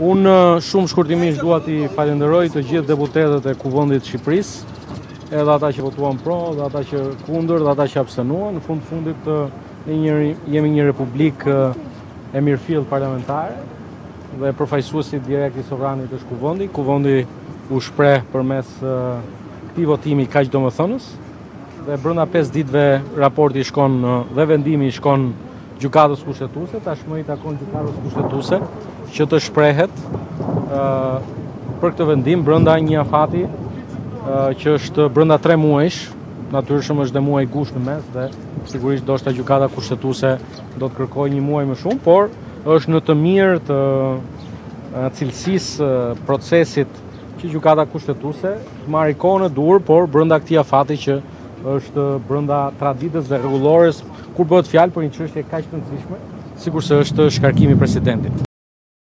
Unë shumë shkurtimisht dua t'i falenderoj të gjithë deputetët e Kuvendit të Shqipërisë, edhe ata që votuan pro, dhe ata që kundër, dhe ata që abstenuan. Në fund fundit jemi një republikë e mirëfilltë parlamentare dhe përfaqësuesi direkt i sovranit është Kuvendi. Kuvendi u shpreh përmes këtij votimi kaq domethënës, Dhe brenda 5 ditëve raporti i shkon dhe vendimi i shkon Gjykatës Kushtetuese, tashmë i takon Gjykatës Kushtetuese, që të shprehet për këtë vendim brenda një afati që është brenda 3 muajsh, natyrshëm është dhe muaji gusht në mes dhe sigurisht ndoshta Gjykata Kushtetuese do të kërkojë një muaj më shumë, por është në të mirë të cilësisë së procesit që Gjykata Kushtetuese të marrë kohën e duhur, por brenda këtij afati që është brenda traditës dhe rregullores, kur bëhet fjalë për një çështje kaq të rëndësishme, sikurse është shkarkimi i presidentit.